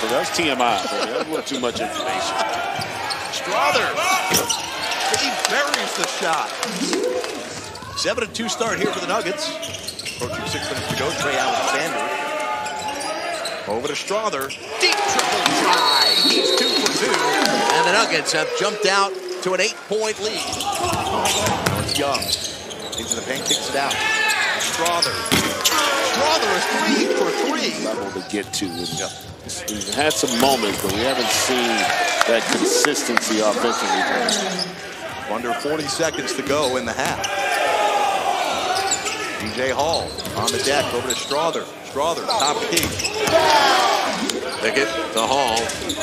So that's TMI. That's a little too much information. Strawther. He buries the shot. 7-2 start here for the Nuggets. Approaching six minutes to go. Trey Alexander. Over to Strawther. Deep triple try. He's two for two. And the Nuggets have jumped out to an eight-point lead. Now it's Young. Into the paint, kicks it out. Strawther. Strawther is three get to. And He's had some moments, but we haven't seen that consistency offensively. Under 40 seconds to go in the half. PJ Hall on the deck over to Strawther. Strawther, top key. Pickett to Hall.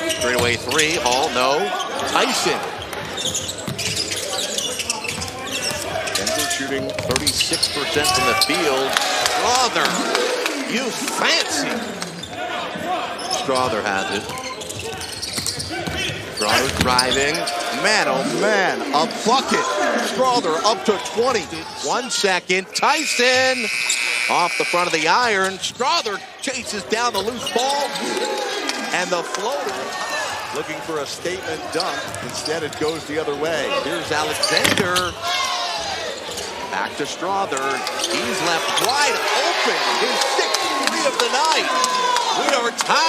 Straightaway three. Hall, no. Tyson. Shooting 36% from the field. Strawther, you fancy. Strawther has it. Strawther driving. Man, oh man, a bucket. Strawther up to 20. One second. Tyson off the front of the iron. Strawther chases down the loose ball. And the floater looking for a statement dunk. Instead, it goes the other way. Here's Alexander. Back to Strawther. He's left wide open. His sixth three of the night. We are tied.